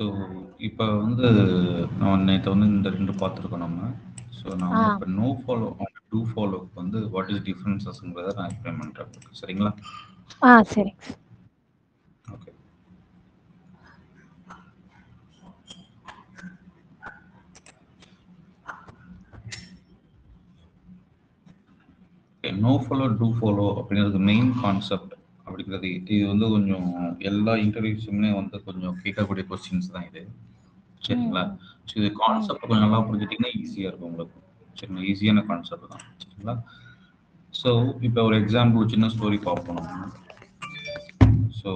So இப்போ வந்து நம்ம நேற்று வந்து இந்த ரெண்டு பார்த்துருக்கோம் நம்ம. ஸோ நான் ஆ. இப்போ நோ ஃபாலோ டூ ஃபாலோக்கு வந்து வாட் இஸ் டிஃப்ரென்சஸ்ங்கிறத நான் எக்ஸ்பிளைன் பண்ணுறேன் சரிங்களா? ஆ சரிங்க sir okay no follow to follow அப்படிங்கிறது மெயின் கான்செப்ட் அப்படிங்கிறது. இது வந்து கொஞ்சம் எல்லா இன்டர்வியூஸுமே வந்து கொஞ்சம் கேட்கக்கூடிய கொஸ்டின்ஸ் தான் இது. சரிங்களா? ஸோ இது கான்செப்ட் கொஞ்சம் நல்லா புரிஞ்சுட்டிங்கன்னா ஈஸியாக இருக்கும் உங்களுக்கு. சரிங்களா? ஈஸியான கான்செப்ட் தான். சரிங்களா? ஸோ இப்போ ஒரு எக்ஸாம்பிள் சின்ன ஸ்டோரி பார்ப்போம். நம்ம ஸோ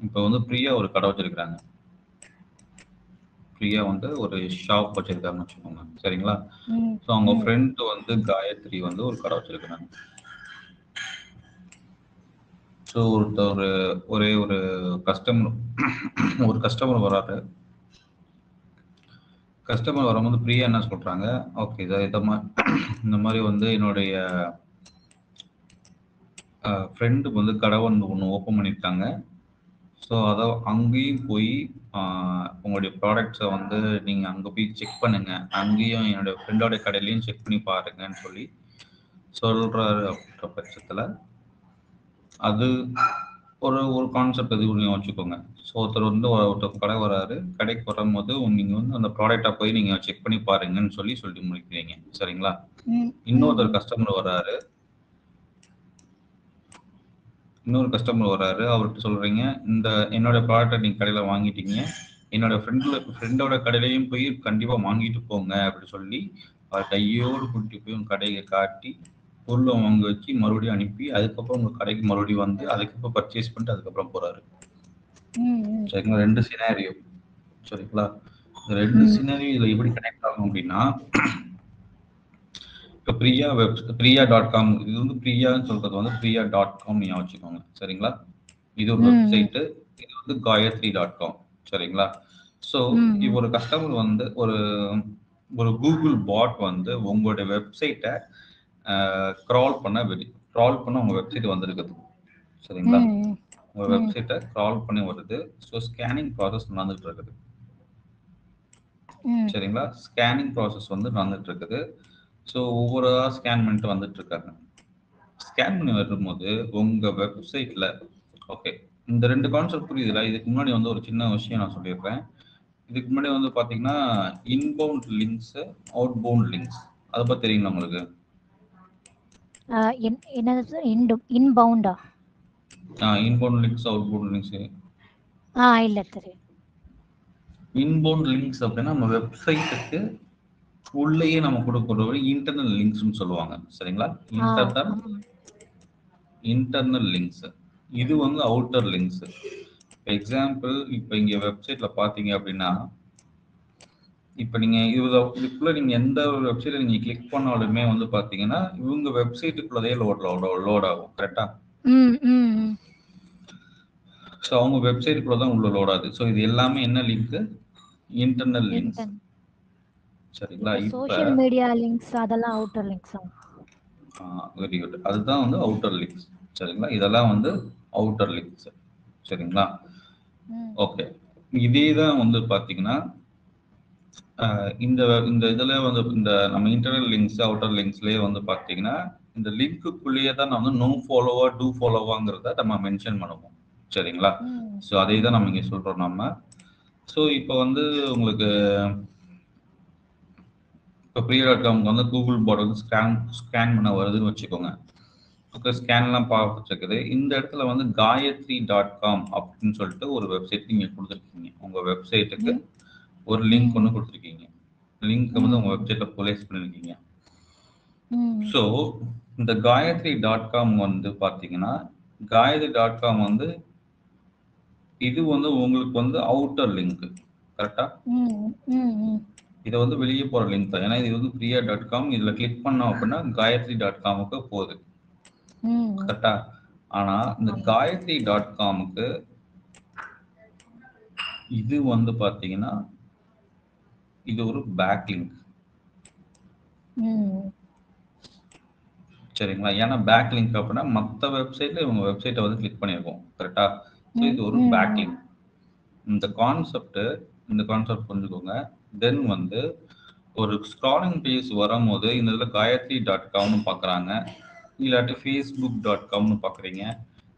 இப்போ வந்து பிரியா ஒரு கடை வச்சிருக்கிறாங்க. பிரியா வந்து ஒரு ஷாப் வச்சிருக்காங்கன்னு வச்சுக்கோங்க. சரிங்களா? ஸோ அவங்க. ஃப்ரெண்ட் வந்து காயத்ரி வந்து ஒரு கடை வச்சிருக்கிறாங்க. ஸோ ஒருத்தர் ஒரே ஒரு கஸ்டமர் ஒரு கஸ்டமர் வராரு. கஸ்டமர் வரும்போது பிரியா என்ன சொல்கிறாங்க ஓகே இதை இதை இந்த மாதிரி வந்து என்னுடைய ஃப்ரெண்டு வந்து கடை வந்து ஒன்று ஓப்பன் பண்ணியிருக்காங்க ஸோ அதை அங்கேயும் போய் உங்களுடைய ப்ராடக்ட்ஸை வந்து நீங்கள் அங்கே போய் செக் பண்ணுங்கள் அங்கேயும் என்னுடைய ஃப்ரெண்டோட கடையிலையும் செக் பண்ணி பாருங்கன்னு சொல்லி சொல்கிறாரு அப்படின்ற பட்சத்தில் அது ஒரு ஒரு கான்செப்ட் இது நீங்கள் வச்சுக்கோங்க. ஸோ ஒருத்தர் வந்து ஒரு- ஒருத்தர் கடை வராரு. கடைக்கு வரும்போது நீங்கள் வந்து அந்த ப்ராடக்டை போய் நீங்கள் செக் பண்ணி பாருங்கன்னு சொல்லி சொல்லி முடிக்கிறீங்க. சரிங்களா? இன்னொருத்தர் கஸ்டமர் வராரு. இன்னொரு கஸ்டமர் வராரு. அவர்கிட்ட சொல்றீங்க இந்த என்னோட ப்ராடக்ட்டை நீங்க கடையில வாங்கிட்டீங்க. என்னோட ஃப்ரெண்ட்ல ஃப்ரெண்டோட கடையிலையும் போய் கண்டிப்பா வாங்கிட்டு போங்க. அப்படி சொல்லி அவர் கையோடு கூட்டிட்டு போய் கடையை காட்டி பொருளை வாங்க வச்சு மறுபடியும் அனுப்பி அதுக்கப்புறம் உங்க கடைக்கு மறுபடியும் வந்து அதுக்கப்புறம் பர்ச்சேஸ் பண்ணிட்டு அதுக்கப்புறம் போறாரு. சரிங்களா ரெண்டு சினாரியோ சரிங்களா? ரெண்டு. சினாரியோ இதுல எப்படி கனெக்ட் ஆகும் அப்படின்னா இப்போ Priya web Priya dot com இது வந்து பிரியான்னு சொல்றது வந்து பிரியா டாட் காம் நீங்க வச்சுக்கோங்க. சரிங்களா? இது ஒரு. வெப்சைட்டு இது வந்து காயத்ரி டாட் காம் சரிங்களா? ஸோ. இப்போ ஒரு கஸ்டமர் வந்து ஒரு ஒரு கூகுள் பாட் வந்து உங்களுடைய வெப்சைட்டை க்ரால் பண்ண வெளி க்ரால் பண்ண உங்க வெப்சைட் வந்திருக்குது. சரிங்களா? உங்க. வெப்சைட்டை க்ரால் பண்ணி வருது. ஸோ ஸ்கேனிங் ப்ராசஸ் நடந்துட்டு இருக்குது. சரிங்களா? ஸ்கேனிங் ப்ராசஸ் வந்து நடந்துட்டு இருக்குது. ஸோ ஒவ்வொரு ஸ்கேன் பண்ணிட்டு வந்துட்டு இருக்காங்க. ஸ்கேன் பண்ணி வரும்போது உங்க வெப்சைட்ல ஓகே இந்த ரெண்டு கான்செப்ட் புரியுதுல? இதுக்கு முன்னாடி வந்து ஒரு சின்ன விஷயம் நான் சொல்லிடுறேன். இதுக்கு முன்னாடி வந்து பாத்தீங்கன்னா inbound links outbound links அதை பத்தி தெரியுங்களா உங்களுக்கு? என்னது into இன்பவுண்டா? Inbound links outbound links. ஆ இல்ல தெரியும் இன்பவுண்ட் லிங்க்ஸ் அப்படின்னா நம்ம வெப்சைட்டுக்கு உள்ளேயே நம்ம கொடுக்குற இன்டர்னல் லிங்க்ஸ்னு சொல்லுவாங்க. சரிங்களா? ஆ இன்டர்னல். Internal links. இது வந்து அவுட்டர் லிங்க்ஸ். எக்ஸாம்பிள் இப்போ இங்க வெப்சைட்ல பாத்தீங்க அப்படின்னா இப்போ நீங்க இதுக்குள்ள நீங்க எந்த ஒரு வெப்சைட்ல நீங்க கிளிக் பண்ணாலுமே வந்து பாத்தீங்கன்னா இவங்க வெப்சைட்டுக்குள்ளதே லோட் லோட் ஆகும் கரெக்டா ஸோ அவங்க வெப்சைட்டுக்குள்ள தான் உள்ள லோட் ஆகுது. ஸோ இது எல்லாமே என்ன லிங்க் இன்டர்னல் இன்டர்ன் சரிங்களா? சோஷியல் மீடியா லிங்க்ஸ் அதெல்லாம் அவுட்டர் லிங்க்ஸா வெரி குட் அதுதான் வந்து அவுட்டர் லிங்க்ஸ் சரிங்களா? இதெல்லாம் வந்து அவுட்டர் லிங்க்ஸ் சரிங்களா? ஓகே இதே தான் வந்து பார்த்தீங்கன்னா ஆஹ் இந்த இந்த இதில் வந்து இந்த நம்ம இன்டர்னல் லிங்க்ஸ் அவுட்டர் லிங்க்ஸ்லேயே வந்து பார்த்தீங்கன்னா இந்த லிங்க்குள்ளேயே தான் நம்ம வந்து நோ ஃபாலோவா டூ ஃபாலோவாங்கிறத நம்ம மென்ஷன் பண்ணுவோம். சரிங்களா? ஸோ அதே தான் நம்ம இங்கே சொல்கிறோம் நம்ம. ஸோ இப்போ வந்து உங்களுக்கு இப்போ ப்ரியா டாட் காம்க்கு வந்து கூகுள் போர்டு வந்து ஸ்கேன் ஸ்கேன் பண்ண வருதுன்னு வச்சுக்கோங்க. ஓகே ஸ்கேன்லாம் பார்த்துருக்குது இந்த இடத்துல வந்து காயத்ரி டாட் காம் அப்படின்னு சொல்லிட்டு ஒரு வெப்சைட் நீங்கள் கொடுத்துருக்கீங்க. உங்கள் வெப்சைட்டுக்கு. ஒரு லிங்க் ஒன்று கொடுத்துருக்கீங்க. லிங்க் வந்து உங்கள் வெப்சைட்டில் ப்ளேஸ் பண்ணியிருக்கீங்க ம். ஸோ இந்த காயத்ரி டாட் காம் வந்து பார்த்தீங்கன்னா காயத்ரி டாட் காம் வந்து இது வந்து உங்களுக்கு வந்து அவுட்டர் லிங்க் கரெக்டா இது வந்து வெளியே போகிற லிங்க் தான். ஏன்னா இது வந்து பிரியா டாட் காம் இதில் கிளிக் பண்ணோம் அப்படின்னா காயத்ரி டாட் காமுக்கு போகுது. கரெக்டா ஆனா இந்த காயத்ரி டாட் காமுக்கு இது வந்து பாத்தீங்கன்னா இது ஒரு பேக் லிங்க் சரிங்களா? ஏன்னா பேக் லிங்க் அப்படின்னா மற்ற வெப்சைட்ல இவங்க வெப்சைட்டை வந்து கிளிக் பண்ணியிருக்கோம். கரெக்டா ஸோ இது ஒரு. பேக் லிங்க் இந்த கான்செப்ட் இந்த கான்செப்ட் புரிஞ்சுக்கோங்க. தென் வந்து ஒரு ஸ்க்ராலிங் பேஜ் வரும்போது இந்த இதில் காயத்ரி டாட் காம்னு பார்க்குறாங்க. இல்லாட்டி ஃபேஸ்புக் டாட் காம்னு பார்க்குறீங்க.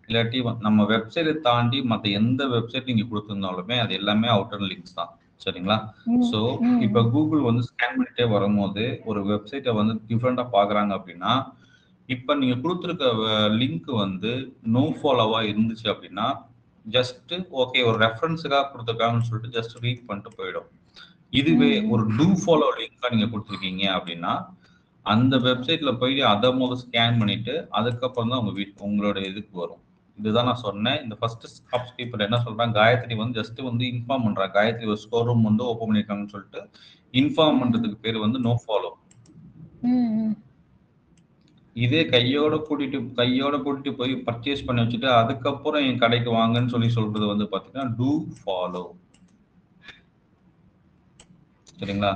இல்லாட்டி நம்ம வெப்சைட்டை தாண்டி மற்ற எந்த வெப்சைட் நீங்கள் கொடுத்துருந்தாலுமே அது எல்லாமே அவுட்டர் லிங்க்ஸ் தான். சரிங்களா ம். இப்போ கூகுள் வந்து ஸ்கேன் பண்ணிட்டே வரும்போது ஒரு வெப்சைட்டை வந்து டிஃப்ரெண்ட்டாக பார்க்குறாங்க அப்படின்னா இப்போ நீங்கள் கொடுத்துருக்க லிங்க் வந்து நோ ஃபாலோவாக இருந்துச்சு அப்படின்னா ஜஸ்ட் ஓகே ஒரு ரெஃபரன்ஸுக்காக கொடுத்துருக்காங்கன்னு சொல்லிட்டு ஜஸ்ட் ரீட் பண்ணிட்டு போயிடும் இதுவே. ஒரு டூ ஃபாலோ லிங்காக நீங்கள் கொடுத்துருக்கீங்க அப்படின்னா அந்த வெப்சைட்ல போய் அதை முதல்ல ஸ்கேன் பண்ணிட்டு அதுக்கப்புறம் தான் உங்க வீட் உங்களோட இதுக்கு வரும் இதுதான் நான் சொன்னேன். இந்த ஃபர்ஸ்ட் ஸ்கீப்பர் என்ன சொல்றாங்க காயத்ரி வந்து ஜஸ்ட் வந்து இன்ஃபார்ம் பண்றாங்க காயத்ரி ஒரு ஸ்டோர் ரூம் வந்து ஓப்பன் பண்ணிருக்காங்கன்னு சொல்லிட்டு இன்ஃபார்ம் பண்றதுக்கு பேர் வந்து நோ ஃபாலோ. இதே கையோட கூட்டிட்டு கையோட கூட்டிட்டு போய் பர்ச்சேஸ் பண்ணி வச்சுட்டு அதுக்கப்புறம் என் கடைக்கு வாங்கன்னு சொல்லி சொல்றது வந்து பாத்தீங்கன்னா டூ ஃபாலோ சரிங்களா.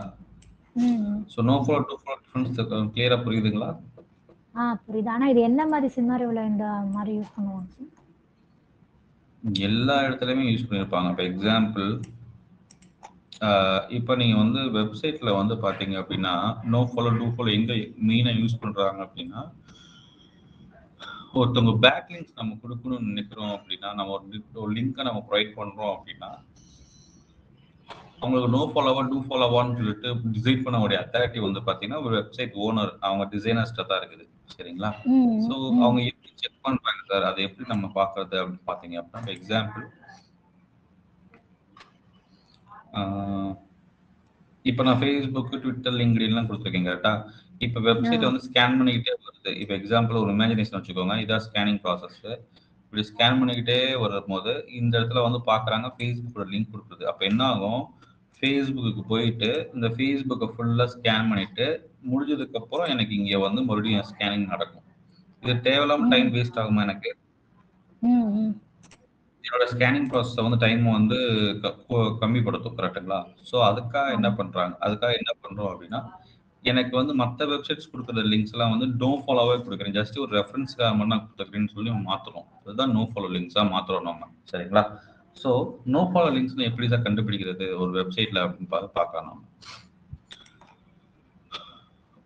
So no follow do follow difference கிளியரா புரியுதுங்களா? ஆ புரியுது. ஆனா இது என்ன மாதிரி சினாரியோல இந்த மாதிரி யூஸ் பண்ணுவாங்க? சார் எல்லா இடத்துலையுமே யூஸ் பண்ணியிருப்பாங்க இப்போ எக்ஸாம்பிள் இப்போ நீங்கள் வந்து வெப்சைட்டில் வந்து பார்த்தீங்க அப்படின்னா நோ ஃபாலோ டூ ஃபாலோ எங்கே மெயினாக யூஸ் பண்ணுறாங்க அப்படின்னா ஒருத்தவங்க பேக் லிங்க்ஸ் நம்ம கொடுக்கணும்னு நினைக்கிறோம் அப்படின்னா நம்ம ஒரு லிங்கை லிங்க்கை நம்ம ப்ரொவைட் பண்ணுறோம் அப்படின்னா அவங்களுக்கு நோ ஃபாலோவா டூ ஃபாலோவான்னு சொல்லிட்டு டிசைட் பண்ணக்கூடிய அத்தாரிட்டி வந்து பார்த்தீங்கன்னா ஒரு வெப்சைட் ஓனர் அவங்க டிசைனர்ஸ்ட்ட தான் இருக்குது. சரிங்களா? ஸோ ம். அவங்க எப்படி செக் பண்றாங்க சார் அதை எப்படி நம்ம பார்க்கறது அப்படின்னு பார்த்தீங்க அப்படின்னா எக்ஸாம்பிள் இப்போ நான் ஃபேஸ்புக் ட்விட்டர் லிங்க்டின்லாம் கொடுத்துருக்கேன் கரெக்டா இப்போ வெப்சைட் வந்து ஸ்கேன் பண்ணிக்கிட்டே வருது. இப்போ எக்ஸாம்பிள் ஒரு இமேஜினேஷன் வச்சுக்கோங்க. இதான் ஸ்கேனிங் ப்ராசஸ் இப்படி ஸ்கேன் பண்ணிக்கிட்டே வரும்போது இந்த இடத்துல வந்து பார்க்குறாங்க ஃபேஸ்புக்கோட லிங்க் கொடுக்குறது. அப்போ என்ன ஆகும்? ஃபேஸ்புக்கு போயிட்டு இந்த ஃபேஸ்புக்கை ஃபுல்லாக ஸ்கேன் பண்ணிட்டு முடிஞ்சதுக்கு அப்புறம் எனக்கு இங்கே வந்து மறுபடியும் ஸ்கேனிங் நடக்கும். இது தேவையில்லாம டைம் வேஸ்ட் ஆகுமா எனக்கு. என்னோட ஸ்கேனிங் ப்ராசஸை வந்து டைம் வந்து கம்மிப்படுத்தும் கரெக்டுங்களா ஸோ அதுக்காக என்ன பண்றாங்க? அதுக்காக என்ன பண்றோம் அப்படின்னா எனக்கு வந்து மற்ற வெப்சைட்ஸ் கொடுக்குற லிங்க்ஸ் எல்லாம் வந்து நோ ஃபாலோவே கொடுக்குறேன். ஜஸ்ட் ஒரு ரெஃபரன்ஸ்க்காக மட்டும் நான் கொடுத்துருக்கேன்னு சொல்லி மாத்துறோம். அதுதான் நோ ஃபாலோ லிங்க்ஸா மாத்துறோம் நம்ம. சரிங்களா? ஸோ நோ ஃபாலோ லிங்க்ஸ் எப்படி தான் கண்டுபிடிக்கிறது? ஒரு வெப்சைட்ல அப்படின்னு பார்க்கலாம் நம்ம.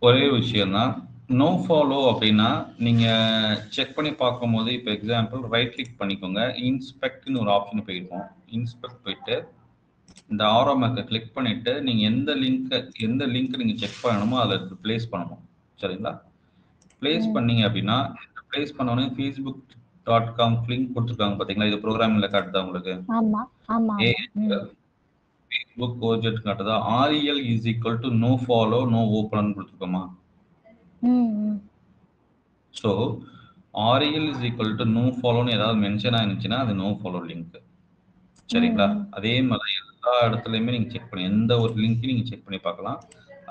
ஒரே விஷயம் தான் நோ ஃபாலோ அப்படின்னா நீங்க செக் பண்ணி பார்க்கும்போது இப்போ எக்ஸாம்பிள் ரைட் கிளிக் பண்ணிக்கோங்க. இன்ஸ்பெக்ட்னு ஒரு ஆப்ஷன் போயிருக்கோம். இன்ஸ்பெக்ட் போயிட்டு இந்த ஆரோ மேக்கை கிளிக் பண்ணிட்டு நீங்க எந்த லிங்க் எந்த லிங்க் நீங்க செக் பண்ணணுமோ அதில் பிளேஸ் பண்ணணும். சரிங்களா? பிளேஸ் பண்ணீங்க அப்படின்னா பிளேஸ் பண்ணோடனே ஃபேஸ்புக் டாட் காம் லிங்க் கொடுத்துருக்காங்க பார்த்தீங்களா இது ப்ரோக்ராமில் காட்டுதா உங்களுக்கு? ஃபேஸ்புக் கோஜெட் காட்டுதா R E L is equal to no follow no open கொடுத்துருக்கோமா. So R E L is equal to no ஃபாலோன்னு ஏதாவது மென்ஷன் ஆயிருந்துச்சுன்னா அது நோ ஃபாலோ லிங்க் சரிங்களா. அதே மாதிரி எல்லா இடத்துலையுமே நீங்கள் செக் பண்ணி எந்த ஒரு லிங்க்கையும் நீங்கள் செக் பண்ணி பார்க்கலாம்.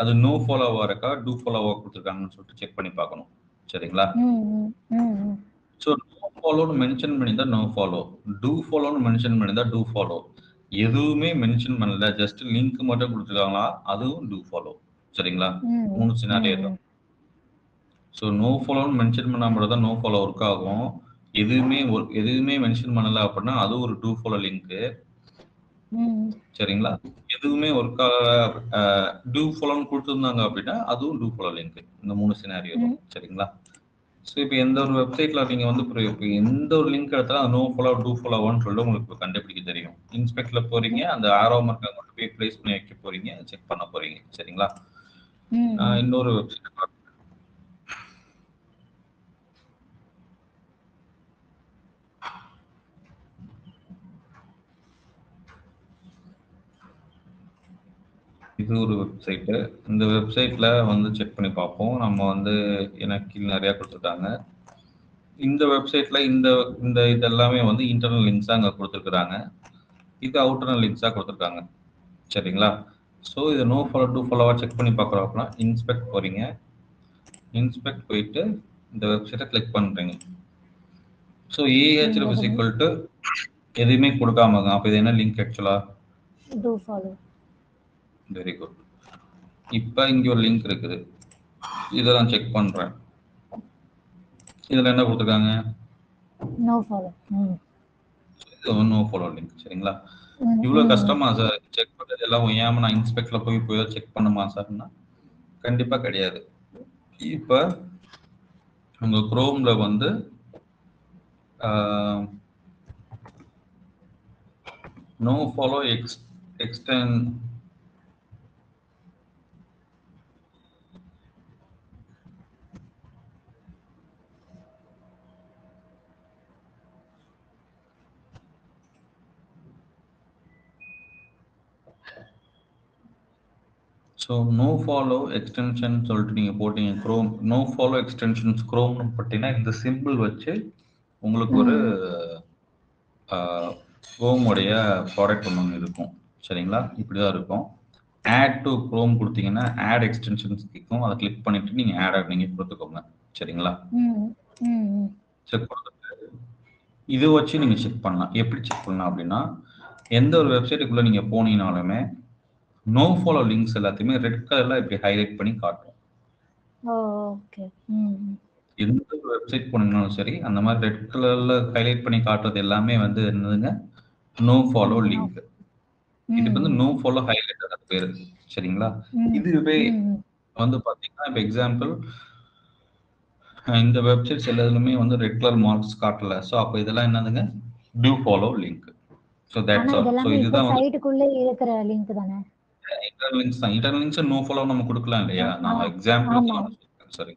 அது நோ ஃபாலோவாக இருக்கா டூ ஃபாலோவாக கொடுத்துருக்காங்கன்னு சொல்லிட்டு செக் பண்ணி பார்க்கணும். சரிங்களா. ஸோ நோ ஃபாலோன்னு மென்ஷன் பண்ணியிருந்தா நோ ஃபாலோ டூ ஃபாலோன்னு மென்ஷன் பண்ணியிருந்தா டூ ஃபாலோ எதுவுமே மென்ஷன் பண்ணல. ஜஸ்ட் லிங்க் மட்டும் கொடுத்துருக்காங்களா? அதுவும் டூ ஃபாலோ சரிங்களா? மூணு சினாரியோ தான். ஸோ நோ ஃபாலோன்னு மென்ஷன் பண்ணால் மட்டும் தான் நோ ஃபாலோ ஒர்க் ஆகும். எதுவுமே ஒரு எதுவுமே மென்ஷன் பண்ணல அப்படின்னா அது ஒரு டூ ஃபாலோ லிங்க்கு ம். சரிங்களா? எதுவுமே ஒர்க் ஆகல டூ ஃபாலோன்னு கொடுத்துருந்தாங்க அப்படின்னா அதுவும் டூ ஃபாலோ லிங்க் இந்த மூணு சினாரியோ சரிங்களா? ஸோ இப்போ எந்த ஒரு வெப்சைட்ல நீங்க வந்து இப்போ எந்த ஒரு லிங்க் எடுத்தாலும் நோ ஃபாலோ டூ ஃபாலோவான்னு சொல்லிட்டு உங்களுக்கு கண்டுபிடிக்க தெரியும். இன்ஸ்பெக்ட்ல போறீங்க அந்த ஆரோ மார்க்கை கொண்டு போய் ப்ளேஸ் பண்ணி வைக்க போறீங்க செக் பண்ண போறீங்க. சரிங்களா? இன்னொரு வெப்சைட் இது ஒரு வெப்சைட்டு இந்த வெப்சைட்டில் வந்து செக் பண்ணி பார்ப்போம். நம்ம வந்து எனக்கு நிறையா கொடுத்துருக்காங்க. இந்த வெப்சைட்டில் இந்த இந்த இதெல்லாமே வந்து இன்டர்னல் லிங்க்ஸாக அங்கே கொடுத்துருக்குறாங்க. இது அவுட்டர்னல் லிங்க்ஸாக கொடுத்துருக்காங்க. சரிங்களா? ஸோ இது நோ ஃபாலோ டூ ஃபாலோவாக செக் பண்ணி பார்க்குறோம் அப்படின்னா இன்ஸ்பெக்ட் போகிறீங்க இன்ஸ்பெக்ட் போயிட்டு இந்த வெப்சைட்டை கிளிக் பண்ணுறீங்க so A H L is equal to எதுவுமே கொடுக்காம அப்போ இது என்ன லிங்க் ஆக்சுவலாக வெரி குட் இப்போ இங்கே ஒரு லிங்க் இருக்குது. இதை நான் செக் பண்ணுறேன் இதில் என்ன கொடுத்துருக்காங்க? ம். இது நோ ஃபாலோ லிங்க் சரிங்களா? ம். கஷ்டமா சார் செக் பண்றது எல்லாம் ஏன் நான் இன்ஸ்பெக்ட்ல போய் போய் செக் பண்ணுமா சார்னா கண்டிப்பா கிடையாது. இப்ப உங்க குரோம்ல வந்து நோ ஃபாலோ எக்ஸ் எக்ஸ்டென் ஸோ நோ ஃபாலோ எக்ஸ்டென்ஷன் சொல்லிட்டு நீங்கள் போட்டீங்க க்ரோம் நோ ஃபாலோ எக்ஸ்டென்ஷன்ஸ் க்ரோம்னு போட்டீங்கன்னா இந்த சிம்பிள் வச்சு உங்களுக்கு ஒரு க்ரோமோடைய ப்ராடக்ட் ஒன்று இருக்கும். சரிங்களா? இப்படி தான் இருக்கும். ஆட் டு க்ரோம் கொடுத்தீங்கன்னா ஆட் எக்ஸ்டென்ஷன்ஸ் கேட்கும் அதை கிளிக் பண்ணிட்டு நீங்கள் ஆட் நீங்கள் கொடுத்துக்கோங்க. சரிங்களா. செக் கொடுத்துட்டு இதை வச்சு நீங்கள் செக் பண்ணலாம். எப்படி செக் பண்ணலாம் அப்படின்னா எந்த ஒரு வெப்சைட்டுக்குள்ளே நீங்கள் போனீங்கனாலுமே நோ ஃபாலோ லிங்க்ஸ் எல்லாத்தையுமே ரெட் கலரில் இப்படி ஹைலைட் பண்ணி காட்டும். எந்த ஒரு வெப்சைட் போனீங்கனாலும் சரி அந்த மாதிரி ரெட் கலரில் ஹைலைட் பண்ணி காட்டுறது எல்லாமே வந்து என்னதுங்க? நோ ஃபாலோ லிங்க் இதுக்கு வந்து நோ ஃபாலோ ஹைலைட் அது பேர் சரிங்களா? இதுவே. வந்து பார்த்தீங்கன்னா இப்போ எக்ஸாம்பிள் இந்த வெப்சைட்ஸ் எல்லாத்துலயுமே வந்து ரெட் கலர் மார்க்ஸ் காட்டல. ஸோ அப்போ இதெல்லாம் என்னதுங்க? Do follow link so that's all so இதுதான் சைட்டுக்குள்ள இருக்கிற லிங்க் தானே? இன்டர் லிங்க்ஸ் தான். இன்டர் லிங்க்ஸ் நோ ஃபாலோ நம்ம கொடுக்கலாம் இல்லையா? நான். எக்ஸாம்பிள். சரி.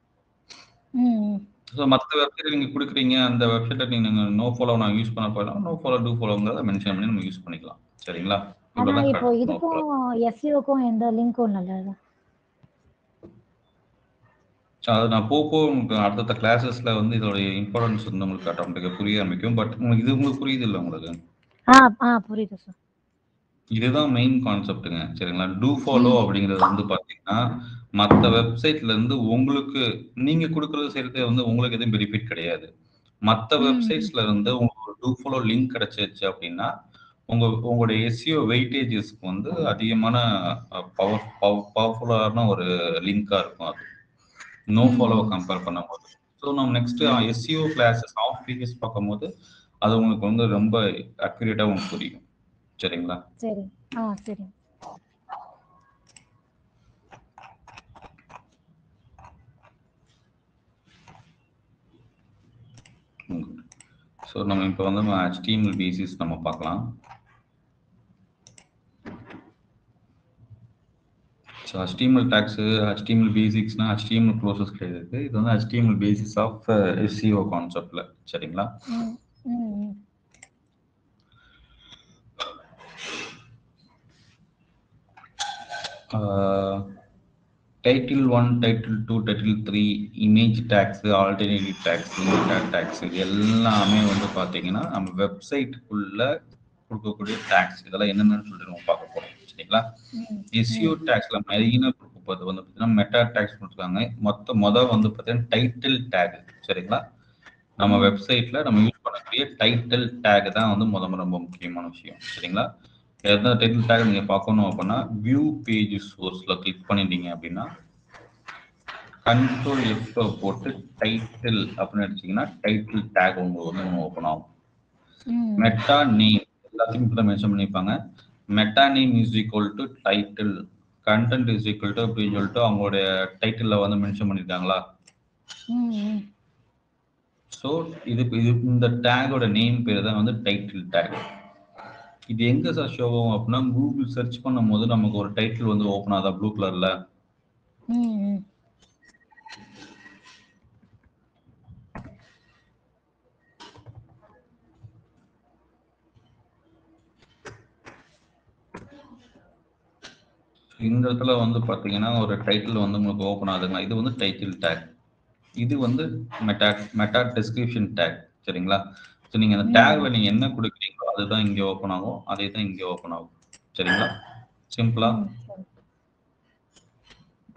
ஸோ மற்ற வெப்சைட் நீங்கள் கொடுக்குறீங்க அந்த வெப்சைட்டை நீங்கள் நோ ஃபாலோ நான் யூஸ் பண்ண போயிடலாம் நோ ஃபாலோ டூ ஃபாலோங்கிறத மென்ஷன் பண்ணி நம்ம யூஸ் பண்ணிக்கலாம். சரிங்களா? ஆனா இப்போ இதுக்கும். எஸ்இஓக்கும் எந்த லிங்க்கும் So, அது நான் போக போக உங்களுக்கு அடுத்தடுத்த கிளாஸஸ்ல வந்து இதோட இம்பார்ட்டன்ஸ் வந்து உங்களுக்கு ஆட்டோமேட்டிக்காக புரிய ஆரம்பிக்கும். பட் உங்களுக்கு இது உங்களுக்கு புரியுது இல்லை உங்களுக்கு? ஆ ஆ புரியுது சார் இதுதான் மெயின் கான்செப்ட்டுங்க சரிங்களா? டூ ஃபாலோ அப்படிங்கிறது வந்து பார்த்தீங்கன்னா மற்ற வெப்சைட்ல இருந்து உங்களுக்கு நீங்க கொடுக்கறது செய்யறது வந்து உங்களுக்கு எதுவும் பெனிஃபிட் கிடையாது. மற்ற. வெப்சைட்ஸ்ல இருந்து உங்களுக்கு டூ ஃபாலோ லிங்க் கிடைச்சிருச்சு அப்படின்னா உங்க உங்களுடைய எஸ்இஓ வெயிட்டேஜஸ்க்கு வந்து அதிகமான பவர் பவர்ஃபுல்லான ஒரு லிங்கா இருக்கும் அது. நோ. ஃபாலோவை கம்பேர் பண்ணும்போது. ஸோ நம்ம நெக்ஸ்ட் எஸ்இஓ கிளாஸஸ் ஆஃப் பீரியஸ் பார்க்கும்போது அது உங்களுக்கு வந்து ரொம்ப அக்யூரேட்டாக உங்களுக்கு புரியும். சரிங்களா? சரி. ஆ சரி. ஸோ நம்ம இப்போ வந்து HTML பேசிஸ் நம்ம பார்க்கலாம். ஸோ HTML tags HTML பேசிக்ஸ்னா HTML க்ளோசஸ் கிடையாது. இது வந்து HTML பேசிஸ் ஆஃப் SEO கான்செப்ட்ல சரிங்களா ம் ம் ம். Title one title two title three image tags alternative tags meta tags இது எல்லாமே வந்து பார்த்தீங்கன்னா நம்ம வெப்சைட்டுக்குள்ள கொடுக்கக்கூடிய டேக்ஸ் இதெல்லாம் என்னென்னு சொல்லிட்டு நம்ம பார்க்க போகிறோம் சரிங்களா. எஸ்இஓ டேக்ஸ்ல மெயினாக கொடுக்கப்போது வந்து பார்த்தீங்கன்னா மெட்டா டேக்ஸ் கொடுத்துருக்காங்க. மொத்த மொதல் வந்து பார்த்தீங்கன்னா டைட்டில் டேக் சரிங்களா? நம்ம வெப்சைட்ல நம்ம யூஸ் பண்ணக்கூடிய டைட்டில் டேக் தான் வந்து முத ரொம்ப முக்கியமான விஷயம் சரிங்களா? எந்த டைட்டில் டேக் நீங்க பார்க்கணும் அப்படின்னா வியூ பேஜ் சோர்ஸ்ல கிளிக் பண்ணிட்டீங்க அப்படின்னா கண்ட்ரோல் எஃப் போட்டு டைட்டில் அப்படின்னு அடிச்சீங்கன்னா டைட்டில் டேக் உங்களுக்கு வந்து ஓப்பன் ஆகும். மெட்டா நேம் எல்லாத்தையும் இப்படி மென்ஷன் பண்ணியிருப்பாங்க. Meta name is equal to title content is equal to அப்படின்னு சொல்லிட்டு அவங்களுடைய டைட்டிலில் வந்து மென்ஷன் பண்ணியிருக்காங்களா. ஸோ இது இது இந்த டேகோட நேம் பேர் தான் வந்து டைட்டில் டேக் இது எங்க சார் ஷோ ஆகும் அப்படின்னா கூகுள் சர்ச் பண்ணும் போது நமக்கு ஒரு டைட்டில் வந்து ஓப்பன் ஆகுதா ப்ளூ கலர்ல. இந்த இடத்துல வந்து பாத்தீங்கன்னா ஒரு டைட்டில் வந்து உங்களுக்கு ஓப்பன் ஆகுதுங்க. இது வந்து டைட்டில் டேக் இது வந்து மெட்டா மெட்டா டிஸ்கிரிப்ஷன் டேக் சரிங்களா? ஸோ நீங்க அந்த டேக்ல நீங்க என்ன கொடுக்குறீங்களோ அதுதான் இங்க ஓப்பன் ஆகும். அதே தான் இங்க ஓப்பன் ஆகும். சரிங்களா? சிம்பிளா.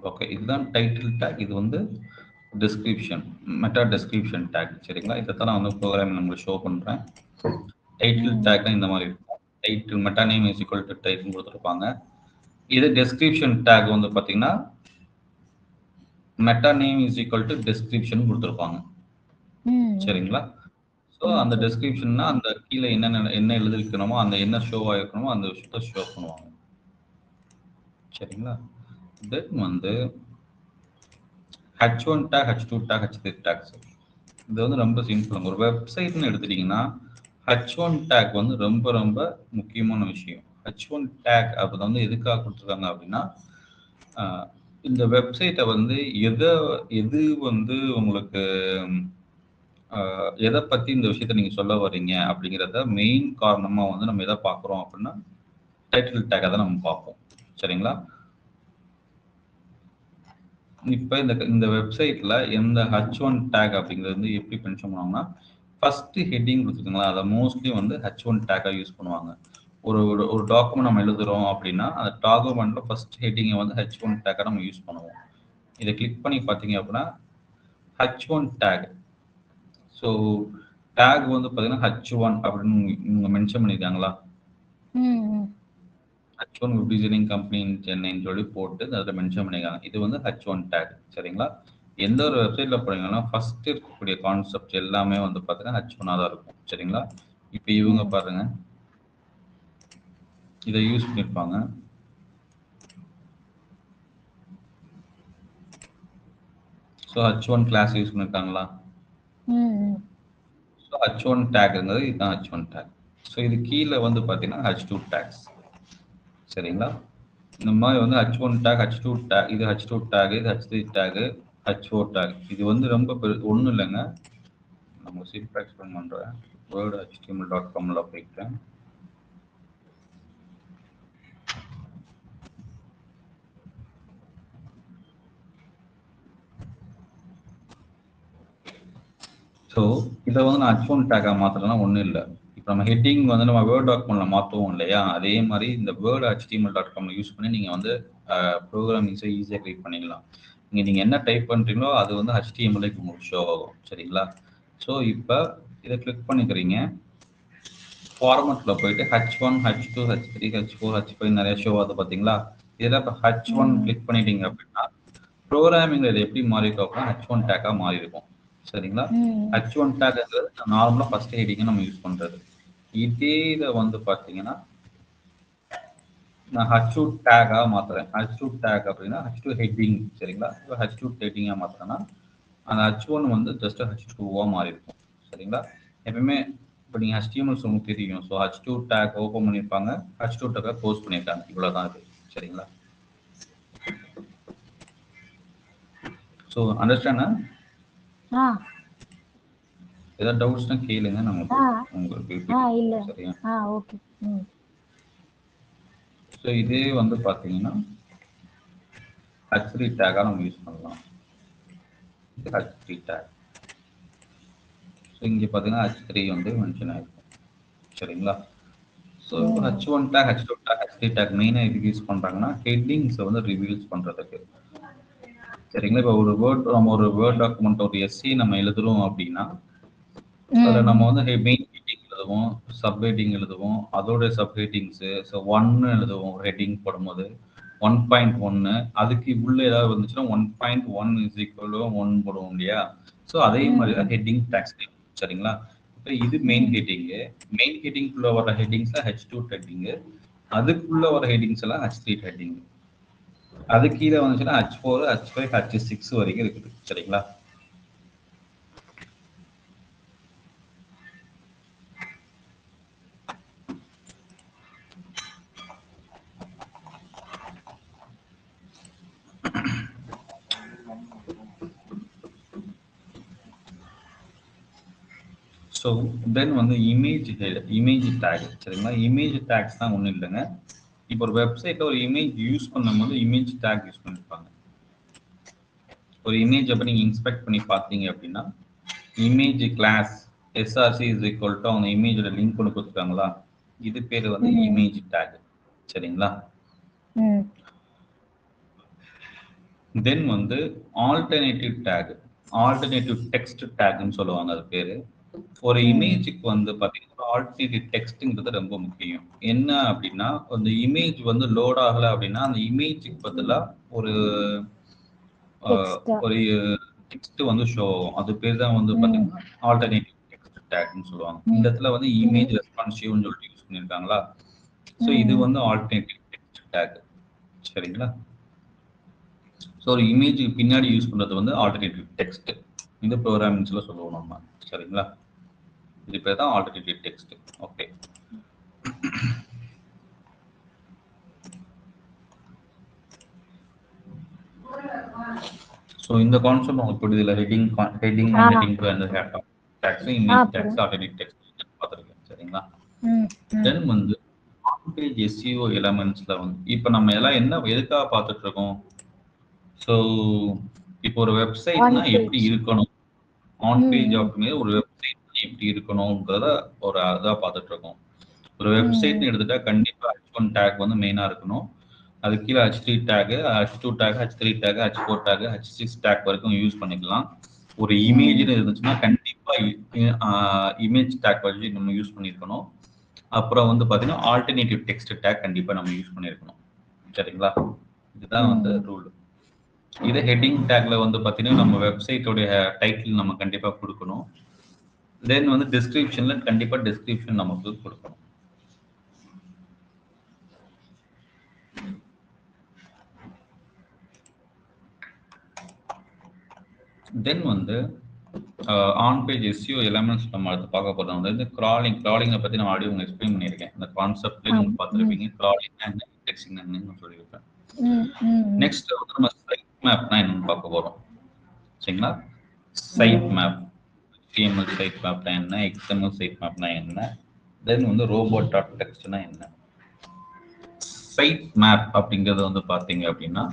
ஓகே இதுதான் டைட்டில் டேக் இது வந்து டிஸ்கிரிப்ஷன் மெட்டா டிஸ்கிரிப்ஷன் டேக் சரிங்களா? இதைத்தான் நான் வந்து ப்ரோக்ராம் உங்களுக்கு ஷோ பண்றேன். டைட்டில் டேக் இந்த மாதிரி இருக்கும். Title meta name is equal to title கொடுத்துருப்பாங்க. இது டெஸ்கிரிப்ஷன் டேக் வந்து பார்த்தீங்கன்னா meta name is equal to description கொடுத்துருப்பாங்க. சரிங்களா? ஸோ அந்த டெஸ்கிரிப்ஷன்னா அந்த கீழே என்ன என்ன எழுதிருக்கணுமோ அந்த என்ன ஷோவா இருக்கணுமோ அந்த விஷயத்த ஷோ பண்ணுவாங்க. சரிங்களா? தென் வந்து H one tag H two tag H three tags இது வந்து ரொம்ப சிம்பிள் ஒரு வெப்சைட்னு எடுத்துட்டீங்கன்னா ஹச் ஒன் டேக் வந்து ரொம்ப ரொம்ப முக்கியமான விஷயம். ஹச் ஒன் டேக் அப்போ வந்து எதுக்காக கொடுத்துருக்காங்க அப்படின்னா இந்த வெப்சைட்டை வந்து எதை எது வந்து உங்களுக்கு எதை பற்றி இந்த விஷயத்த நீங்கள் சொல்ல வர்றீங்க அப்படிங்கிறத மெயின் காரணமாக வந்து நம்ம எதை பார்க்குறோம் அப்படின்னா டைட்டில் டேக்கை தான் நம்ம பார்ப்போம். சரிங்களா? இப்போ இந்த இந்த வெப்சைட்ல எந்த ஹச் ஒன் டேக் அப்படிங்கிறது வந்து எப்படி மென்ஷன் பண்ணுவாங்கன்னா ஃபர்ஸ்ட் ஹெட்டிங் கொடுத்துருக்கீங்களா? அதை மோஸ்ட்லி வந்து ஹச் ஒன் டேக்காக யூஸ் பண்ணுவாங்க. ஒரு ஒரு ஒரு டாக்குமெண்ட் நம்ம எழுதுறோம் அப்படின்னா அந்த டாக்குமெண்ட்ல ஃபர்ஸ்ட் ஹெட்டிங்கை வந்து ஹச் ஒன் டேக்காக நம்ம யூஸ் பண்ணுவோம். இதை கிளிக் பண்ணி பார்த்தீங்க அப்படின்னா H one tag so tag வந்து பார்த்தீங்கன்னா ஹச் ஒன் அப்படின்னு இவங்க மென்ஷன் பண்ணியிருக்காங்களா H one web designing company சென்னைன்னு சொல்லி போட்டு அதில் மென்ஷன் பண்ணியிருக்காங்க இது வந்து ஹச் ஒன் டேக் சரிங்களா? எந்த ஒரு வெப்சைட்டில் போனீங்கன்னா ஃபர்ஸ்ட் இருக்கக்கூடிய கான்செப்ட் எல்லாமே வந்து பார்த்தீங்கன்னா ஹச் ஒன்னாக தான் இருக்கும் சரிங்களா? இப்போ இவங்க பாருங்க. இதை யூஸ் பண்ணியிருப்பாங்க so H one class use பண்ணியிருக்காங்களா ஸோ ஹச் ஒன் டேக்ங்கிறது இதுதான் ஹச் ஒன் டேக் ஸோ இது கீழே வந்து பார்த்தீங்கன்னா ஹச் டூ டேக்ஸ் சரிங்களா? இந்த மாதிரி வந்து H one tag H two tag இது ஹச் டூ டேக் இது H three tag H four tag இது வந்து ரொம்ப பெரு ஒன்றும் இல்லைங்க. நம்ம சிம்பிளாக எக்ஸ்பிளைன் பண்ணுறேன் வேர்டு ஹெச்டிஎம்எல் டாட் காமில் போய்க்கிறேன். ஸோ இதை வந்து நான் ஹச் ஒன் டேக்காக மாற்றலன்னா ஒன்றும் இல்லை. இப்போ நம்ம ஹெட்டிங் வந்து நம்ம வேர்ட் டாக்குமெண்ட்டில் மாற்றுவோம் இல்லையா? அதே மாதிரி இந்த வேர்டு ஹெச்டிஎம்எல் டாட் காமில் யூஸ் பண்ணி நீங்கள் வந்து ப்ரோக்ராமிங்ஸை ஈஸியாக கிரியேட் பண்ணிக்கலாம். இங்கே நீங்கள் என்ன டைப் பண்ணுறீங்களோ அது வந்து ஹெச்டிஎம்எல்க்கு உங்களுக்கு ஷோ ஆகும். சரிங்களா? ஸோ இப்போ இதை கிளிக் பண்ணிக்கிறீங்க. ஃபார்மட்டில் போயிட்டு H one H two H three H four H five நிறைய ஷோ ஆகுது பார்த்தீங்களா இதில் இப்போ ஹச் ஒன் கிளிக் பண்ணிட்டீங்க அப்படின்னா ப்ரோக்ராமிங்கில் இது எப்படி மாறி இருக்கும் அப்படின்னா ஹச் ஒன் டேக்காக மாறி இருக்கும் சரிங்களா? ஹச் ஒன் டேக்ங்கிறது நார்மலாக ஃபர்ஸ்ட் ஹெட்டிங்கை நம்ம யூஸ் பண்ணுறது இதே இதை வந்து பார்த்தீங்கன்னா நான் ஹச் டூ டேக்காக மாற்றுறேன் ஹச் டூ டேக் அப்படின்னா ஹச் டூ ஹெட்டிங் சரிங்களா? இப்போ ஹச் டூ ஹெட்டிங்காக மாற்றுறேன்னா அந்த ஹச் ஒன் வந்து ஜஸ்ட் ஹச் டூவாக மாறி இருக்கும். சரிங்களா? எப்பவுமே இப்போ நீங்கள் ஹச்டிஎம்எல் உங்களுக்கு தெரியும். So H two tag open பண்ணியிருப்பாங்க. ஹச் டூ டேக்கை க்ளோஸ் பண்ணியிருக்காங்க. இவ்வளோ தான் இது. சரிங்களா? ஸோ அண்டர்ஸ்டாண்டா ஏதாவது டவுட்ஸ்னா கேளுங்க நம்ம. உங்களுக்கு இல்ல. சரியா? ஆ ஓகே ம். ஸோ இதே வந்து பார்த்தீங்கன்னா ஹச் த்ரீ டேக்காக நம்ம யூஸ் பண்ணலாம். இது ஹச் த்ரீ டேக் ஸோ இங்கே பார்த்தீங்கன்னா ஹச் த்ரீ வந்து மென்ஷன் ஆயிருக்கும் சரிங்களா? ஸோ இப்போ H one tag H two tag H three tag மெயினாக எதுக்கு யூஸ் பண்ணுறாங்கன்னா ஹெட்டிங்ஸை வந்து ரிவீல்ஸ் பண்ணுறதுக்கு சரிங்களா? இப்போ ஒரு வேர்ட் நம்ம ஒரு வேர்ட் டாக்குமெண்ட் ஒரு எஸ்சி நம்ம எழுதுறோம் அப்படின்னா அதில் நம்ம வந்து மெயின் ஹெட்டிங் எழுதுவோம் சப் ஹெட்டிங் எழுதுவோம் அதோட சப் ஹெட்டிங்ஸு ஸோ ஒன்னு எழுதுவோம் ஹெட்டிங் போடும்போது. ஒன் பாயிண்ட் ஒன்று அதுக்கு உள்ள ஏதாவது வந்துச்சுன்னா one point one is equal one போடுவோம் இல்லையா? ஸோ அதே மாதிரி தான் ஹெட்டிங் டேக்ஸ் சரிங்களா? இப்போ இது மெயின் ஹெட்டிங்கு மெயின் ஹெட்டிங்குள்ள வர ஹெட்டிங்ஸ்ல ஹெச் டூ ஹெட்டிங்கு அதுக்குள்ள வர ஹெட்டிங்ஸ் எல்லாம் ஹெச் த்ரீ ஹெட்டிங் அது கீழே வந்துச்சுன்னா H four H five H six வரைக்கும் இருக்குது. சரிங்களா? ஸோ தென் வந்து இமேஜ் இமேஜ் டேக் சரிங்களா? இமேஜ் டேக்ஸ் தான் ஒன்றும் இல்லைங்க. இப்போ ஒரு வெப்சைட்டில் ஒரு இமேஜ் யூஸ் பண்ணும்போது இமேஜ் டேக் யூஸ் பண்ணியிருப்பாங்க ஒரு இமேஜ் அப்போ நீங்கள் இன்ஸ்பெக்ட் பண்ணி பார்த்தீங்க அப்படின்னா image class S R C is equal to அவங்க இமேஜோட லிங்க் ஒன்று கொடுத்துருக்காங்களா? இது பேர் வந்து. இமேஜ் டேக் சரிங்களா? தென் வந்து ஆல்டர்னேட்டிவ் டேக் ஆல்டர்னேட்டிவ் டெக்ஸ்ட் டேக்னு சொல்லுவாங்க அது பேரு. ஒரு இமேஜுக்கு வந்து பாத்தீங்கன்னா ஆல்டர்னேட்டிவ் டெக்ஸ்ட்ங்கிறது ரொம்ப முக்கியம். என்ன அப்படின்னா அந்த இமேஜ் வந்து லோட் ஆகல அப்படின்னா அந்த இமேஜுக்கு பதிலா ஒரு. ஒரு டெக்ஸ்ட் வந்து ஷோ ஆகும். அது பேர் தான் வந்து ம். பாத்தீங்கன்னா ஆல்டர்னேட்டிவ் டெக்ஸ்ட் டேக்னு சொல்லுவாங்க. இந்த இடத்துல வந்து இமேஜ் ரெஸ்பான்சிவ்னு சொல்லிட்டு யூஸ் பண்ணியிருக்காங்களா? ஸோ இது வந்து ஆல்டர்னேட்டிவ் டெக்ஸ்ட் டேக் சரிங்களா? ஸோ ஒரு இமேஜ் பின்னாடி யூஸ் பண்ணுறது வந்து ஆல்டர்னேட்டிவ் டெக்ஸ்ட் இந்த ப்ரோக்ராமிங்ஸில் சொல்லுவோம் நம்ம. சரிங்களா? இது பேர் தான் ஆல்டர்னேட்டிவ் டெக்ஸ்ட் ஓகே ஸோ இந்த கான்செப்ட் உங்களுக்கு புரியுதுல? Heading heading. ஹெட்டிங் டு அந்த tags image. Tags alternative text பார்த்துருக்கேன். சரிங்களா? தென் வந்து பேஜ் எஸ்சிஓ எலமெண்ட்ஸ்ல வந்து இப்போ நம்ம எல்லாம் என்ன எதுக்காக பார்த்துட்டு இருக்கோம்? ஸோ இப்போ ஒரு வெப்சைட்னா எப்படி. இருக்கணும்? On page. அப்படிங்கிற ஒரு வெப்சைட் எப்படி இருக்கணும்ன்றத ஒரு அதாக பார்த்துட்டு இருக்கோம் ஒரு வெப்சைட்னு எடுத்துட்டா கண்டிப்பா ஹச் ஒன் டேக் வந்து மெயினா இருக்கணும். அது கீழே H three tag H two tag H three tag H four tag H six tag வரைக்கும் யூஸ் பண்ணிக்கலாம். ஒரு இமேஜ்னு இருந்துச்சுன்னா கண்டிப்பா இமேஜ் டேக் வச்சு நம்ம யூஸ் பண்ணியிருக்கணும். அப்புறம் வந்து பார்த்தீங்கன்னா ஆல்டர்னேட்டிவ் டெக்ஸ்ட் டேக் கண்டிப்பா நம்ம யூஸ் பண்ணியிருக்கணும். சரிங்களா? இதுதான் வந்து ரூல் இதே ஹெட்டிங் டேக்ல வந்து பார்த்தீங்கன்னா நம்ம வெப்சைட்டோடைய டைட்டில் நம்ம கண்டிப்பா கொடுக்கணும். தென் வந்து டிஸ்கிரிப்ஷன்ல கண்டிப்பா டிஸ்கிரிப்ஷன் நமக்கு கொடுக்கணும். தென் வந்து ஆன் பேஜ் எஸ்சிஓ எலமெண்ட்ஸ் நம்ம அடுத்து பார்க்க போறது வந்து கிராலிங் கிராலிங்கை பத்தி நான் ஆடியோ உங்களுக்கு எக்ஸ்பிளைன் பண்ணியிருக்கேன். இந்த கான்செப்ட் நீங்க பார்த்துருப்பீங்க. கிராலிங் என்னன்னு சொல்லியிருப்பேன் நெக்ஸ்ட் வந்து நம்ம மேப்னா என்னன்னு பார்க்க போறோம். சரிங்களா? சைட் மேப் ஹெச்டிஎம்எல் சைட் மேப்னா என்ன XML சைட் மேப்னா என்ன தென் வந்து ரோபோட் டாட் டெக்ஸ்ட்னா என்ன. சைட் மேப் அப்படிங்கிறது வந்து பார்த்தீங்க அப்படின்னா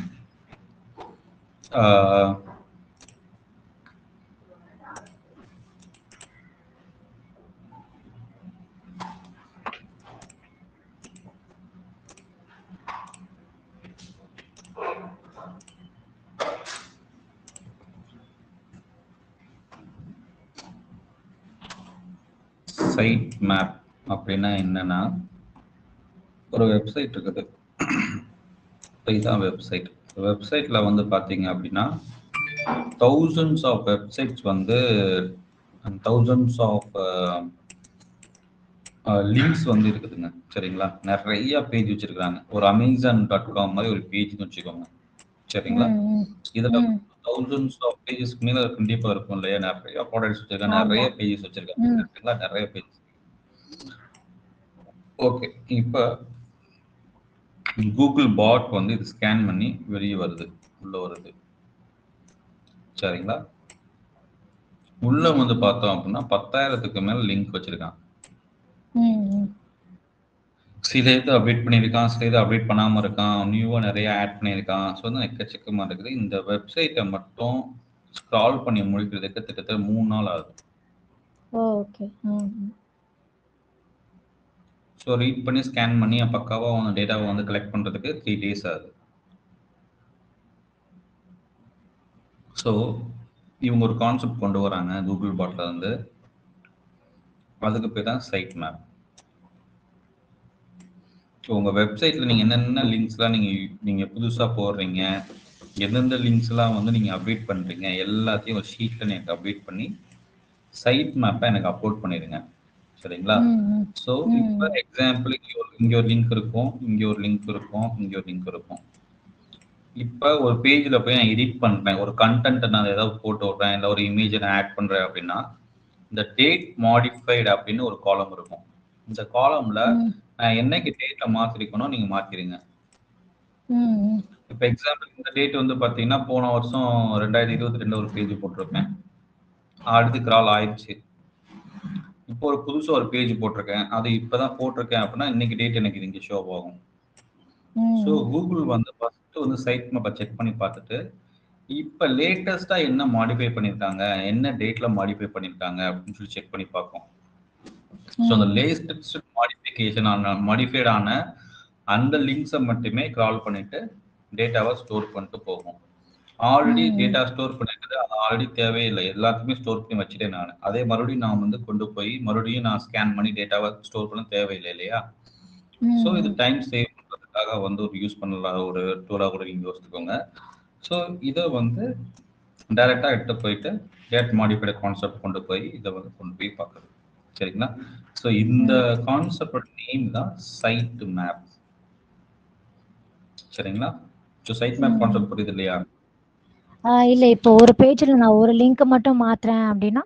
சைட் மேப் அப்படின்னா என்னன்னா ஒரு வெப்சைட் இருக்குது. இதுதான் வெப்சைட் வெப்சைட்ல வந்து பாத்தீங்க அப்படின்னா தௌசண்ட்ஸ் ஆஃப் வெப்சைட்ஸ் வந்து தௌசண்ட்ஸ் ஆஃப் லிங்க்ஸ் வந்து இருக்குதுங்க. சரிங்களா? நிறைய பேஜ் வச்சிருக்காங்க ஒரு அமேசான் டாட் காம் மாதிரி ஒரு பேஜ்னு வச்சுக்கோங்க. சரிங்களா. இதுல. தௌசண்ட்ஸ் ஆஃப் பேஜஸ்க்கு மேல கண்டிப்பா இருக்கும் இல்லையா? நிறைய ப்ராடக்ட்ஸ் வச்சிருக்காங்க. ஆமா. நிறைய பேஜஸ். சரிங்களா நிறைய பேஜ் ஓகே இப்போ கூகுள் பாட் வந்து இது ஸ்கேன் பண்ணி வெளியே வருது. உள்ள வருது. சரிங்களா? உள்ள வந்து பார்த்தோம் அப்படின்னா பத்தாயிரத்துக்கு மேல லிங்க் வச்சிருக்கான். சில இது அப்டேட் பண்ணியிருக்கான் சில இது அப்டேட் பண்ணாம இருக்கான் நியூவா நிறைய ஆட் பண்ணியிருக்கான். ஸோ வந்து எக்கச்சக்கமா இருக்குது. இந்த வெப்சைட்டை மட்டும் ஸ்க்ரால் பண்ணி முடிக்கிறதுக்கு கிட்டத்தட்ட மூணு நாள் ஆகுது. ஓகே. ஸோ ரீட் பண்ணி ஸ்கேன் பண்ணி பக்காவாக வந்து டேட்டாவை வந்து கலெக்ட் பண்ணுறதுக்கு த்ரீ டேஸ் ஆகுது. ஸோ இவங்க ஒரு கான்செப்ட் கொண்டு வராங்க கூகுள் பாட்டில் வந்து அதுக்கு பேர் தான் சைட் மேப் ஸோ உங்கள் வெப்சைட்டில் நீங்கள் என்னென்ன லிங்க்ஸ்லாம் நீங்கள் நீங்கள் புதுசாக போடுறீங்க எந்தெந்த லிங்க்ஸ்லாம் வந்து நீங்கள் அப்டேட் பண்ணுறீங்க எல்லாத்தையும் ஒரு ஷீட்டில் எனக்கு அப்டேட் பண்ணி சைட் மேப்பை எனக்கு அப்லோட் பண்ணிடுங்க. சரிங்களா. ஸோ இப்போ எக்ஸாம்பிள் இங்கே ஒரு இங்கே ஒரு லிங்க் இருக்கும் இங்கே ஒரு லிங்க் இருக்கும் இங்கே ஒரு லிங்க் இருக்கும். இப்போ ஒரு பேஜில் போய் நான் எடிட் பண்ணுறேன் ஒரு கண்டென்ட்டை நான் ஏதாவது போட்டு விட்றேன் இல்லை ஒரு இமேஜை நான் ஆட் பண்ணுறேன் அப்படின்னா இந்த டேட் மாடிஃபைடு அப்படின்னு ஒரு காலம் இருக்கும். இந்த காலம்ல என்னைக்கு டேட்டை மாற்றிருக்கணும் நீங்கள் மாற்றிடுங்க ம், ம். இப்போ எக்ஸாம்பிள் இந்த டேட் வந்து பார்த்தீங்கன்னா போன வருஷம் ரெண்டாயிரத்தி இருபத்தி ரெண்டு ஒரு பேஜ் போட்டிருப்பேன். அடுத்து கிரால் ஆயிடுச்சு. இப்போ ஒரு புதுசா ஒரு பேஜ் போட்டிருக்கேன். அது இப்பதான் போட்டிருக்கேன் அப்படின்னா இன்னைக்கு டேட் எனக்கு இங்க ஷோ ஆகும். ஸோ கூகுள் வந்து ஃபர்ஸ்ட் வந்து சைட் மேப்பை செக் பண்ணி பார்த்துட்டு இப்போ லேட்டஸ்டா என்ன மாடிஃபை பண்ணியிருக்காங்க என்ன டேட்ல மாடிஃபை பண்ணியிருக்காங்க அப்படின்னு சொல்லி செக் பண்ணி பார்க்கும் ஸோ அந்த லேட்டஸ்ட் மாடிஃபிகேஷன் ஆன மாடிஃபைட் ஆன அந்த லிங்க்ஸை மட்டுமே கிரால் பண்ணிட்டு டேட்டாவை ஸ்டோர் பண்ணிட்டு போகும். ஆல்ரெடி. டேட்டா ஸ்டோர் பண்ணிருக்குது. அது ஆல்ரெடி தேவையில்லை. எல்லாத்தையுமே ஸ்டோர் பண்ணி வச்சுட்டேன் நான். அதே மறுபடியும் நான் வந்து கொண்டு போய் மறுபடியும் நான் ஸ்கேன் பண்ணி டேட்டாவை ஸ்டோர் பண்ண தேவையில்லை இல்லையா. ஸோ இது டைம் சேவ் பண்ணுறதுக்காக வந்து ஒரு யூஸ் பண்ணலாம். ஒரு டூலாக கூட நீங்கள் யோசிச்சுக்கோங்க. ஸோ இதை வந்து டைரெக்டாக எடுத்து போயிட்டு டேட் மாடிஃபைடு கான்செப்ட் கொண்டு போய் இதை வந்து கொண்டு போய் பார்க்குறது. சரிங்களா? ஸோ இந்த கான்செப்டோட நேம் தான் சைட் மேப் சரிங்களா? ஸோ சைட் மேப் கான்செப்ட் புரியுது இல்லையா? இல்ல. இப்போ ஒரு பேஜ்ல நான் ஒரு லிங்க் மட்டும் மாத்துறேன் அப்படின்னா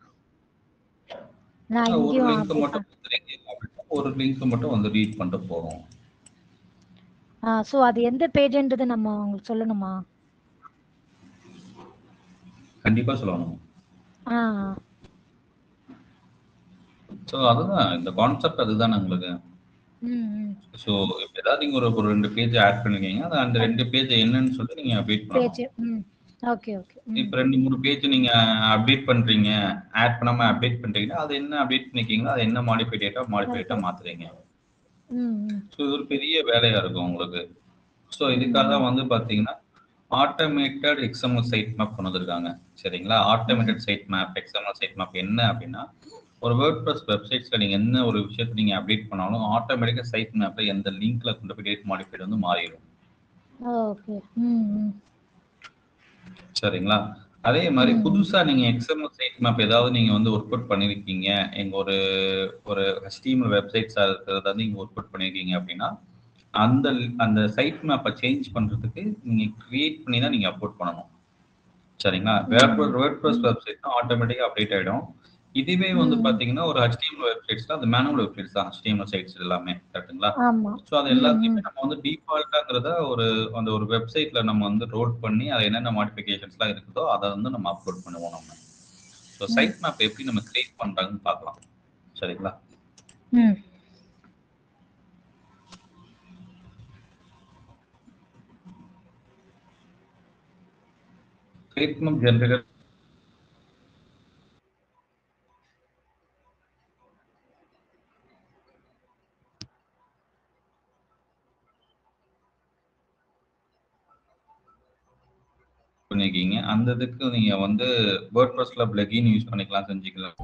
நான் ஒரு லிங்க் மட்டும் ஒரு லிங்க் மட்டும் வந்து ரீட் பண்ணிட்டு போறோம் ஸோ அது எந்த பேஜ்ன்றது நம்ம உங்களுக்கு சொல்லணுமா? கண்டிப்பா சொல்லணும். ஆ. ஸோ அதுதான். இந்த கான்செப்ட் அதுதான் உங்களுக்கு? ஸோ ஏதாவது நீங்க ஒரு ஒரு ரெண்டு பேஜ் ஆட் பண்ணிருக்கீங்க. அது அந்த ரெண்டு பேஜ் என்னன்னு சொல்லிட்டு நீங்க அப்டேட் பண்ணணும். பேஜ் ம். ஓகே ஓகே இப்போ ரெண்டு மூணு பேஜ் நீங்க அப்டேட் பண்றீங்க. ஆட் பண்ணாம அப்டேட் பண்றீங்கன்னா அது என்ன அப்டேட் பண்ணிருக்கீங்களோ அது என்ன மாடிஃபை டேட்டா மாடிஃபை டேட்டா மாத்துறீங்க. ஸோ இது ஒரு பெரிய வேலையா இருக்கும் உங்களுக்கு. ஸோ இதுக்காக வந்து பாத்தீங்கன்னா ஆட்டோமேட்டட் எக்ஸ்எம்எல் சைட் மேப் கொண்டு வந்திருக்காங்க. சரிங்களா? Automated site map XML site map என்ன அப்படின்னா ஒரு வேர்ட் ப்ளஸ் வெப்சைட்ஸ்ல நீங்க என்ன ஒரு விஷயத்தை நீங்க அப்டேட் பண்ணாலும் ஆட்டோமேட்டிக்கா சைட் மேப்ல எந்த லிங்க்ல கொண்டு போய் டேட் மாடிஃபைட் வந்து மாறிடும். ஓகே ம் ம் சரிங்களா? அதே மாதிரி ம். புதுசா நீங்க எக்ஸ்எம்எல் சைட் மேப் ஏதாவது நீங்க வந்து ஒர்க் அவுட் பண்ணிருக்கீங்க. எங்க ஒரு ஒரு HTML வெப்சைட்ஸா இருக்கிறத நீங்க ஒர்க் அவுட் பண்ணிருக்கீங்க அப்படின்னா அந்த அந்த சைட் மேப்பை சேஞ்ச் பண்றதுக்கு நீங்க கிரியேட் பண்ணி தான் நீங்க அப்லோட் பண்ணணும். சரிங்களா? வேர்ட் ப்ளஸ் வெப்சைட் ஆட்டோமேட்டிக்கா அப்டேட் ஆயிடும். இதுவே வந்து. பாத்தீங்கன்னா ஒரு HTML வெப்சைட்ஸ்ல அது மேனுவல் வெப்சைட்ஸ் தான் HTML சைட்ஸ் எல்லாமே கரெக்ட்டுங்களா? ஸோ அது எல்லாத்தையுமே நம்ம வந்து டிஃபால்ட்டாங்கிறத ஒரு அந்த ஒரு வெப்சைட்ல நம்ம வந்து ரோட் பண்ணி அது என்னென்ன மாடிஃபிகேஷன்ஸ்லாம் இருக்குதோ அதை வந்து நம்ம அப்லோட் பண்ணுவோம் நம்ம. ஸோ சைட் மேப் எப்படி நம்ம கிரியேட் பண்றாங்கன்னு பார்க்கலாம். சரிங்களா? சைட் மேப் ஜென்ரேட்டர் பண்ணிருக்கீங்க. அந்த இதுக்கு நீங்க வந்து வேர்ட் ப்ளஸ்ல பிளகின் யூஸ் பண்ணிக்கலாம் செஞ்சுக்கலாம்.